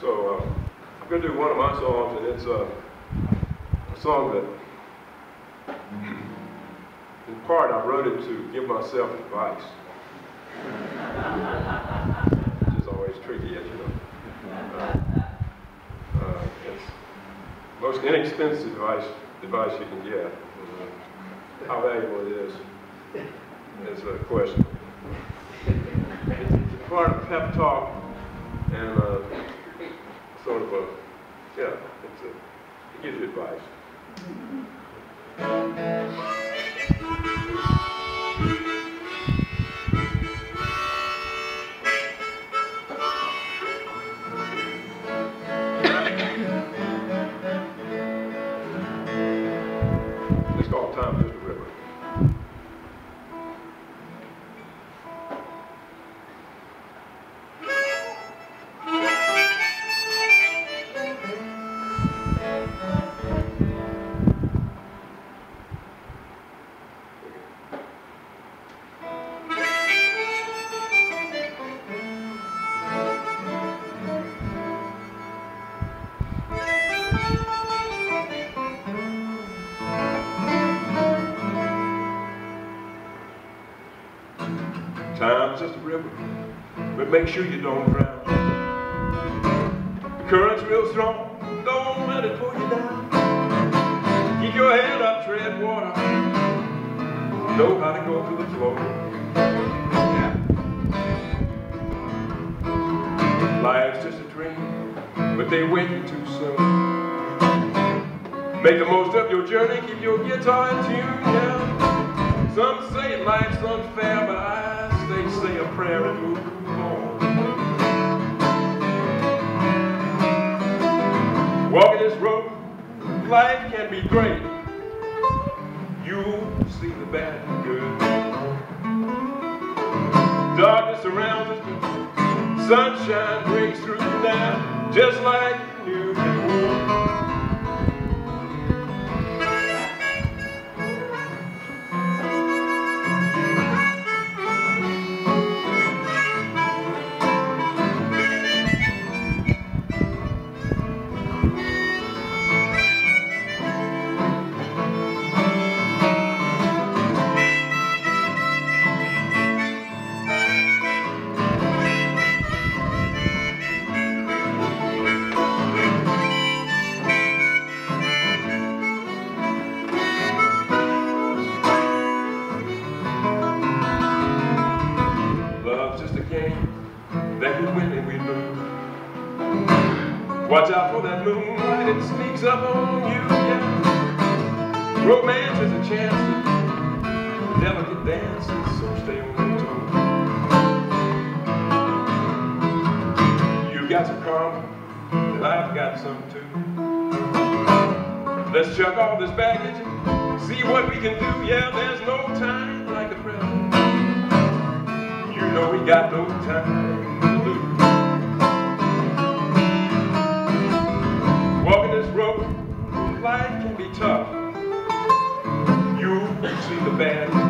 So uh, I'm going to do one of my songs, and it's uh, a song that, in part, I wrote it to give myself advice, which is always tricky, as you know. Uh, uh, it's most inexpensive advice, advice you can get. Uh, how valuable it is is a question. It's part of pep talk and uh, River, but make sure you don't drown. The current's real strong, don't let it pull you down. Keep your head up, tread water. Know how to go through the flow. Yeah. Life's just a dream, but they wake you too soon. Make the most of your journey, keep your guitar in tune, yeah. Some say life's unfair, but I prayer and move on. Walking this road, life can be great. You'll see the bad and good. Darkness surrounds us, sunshine breaks through now, just like you game that we win and we lose. Watch out for that moonlight, it sneaks up on you, yeah. Romance is a chance to delicate dances, so stay on your toes. You got some karma, and I've got some too. Let's chuck all this baggage see what we can do. Yeah, there's no time got no time to lose. Walking this road, life can be tough. You see the bad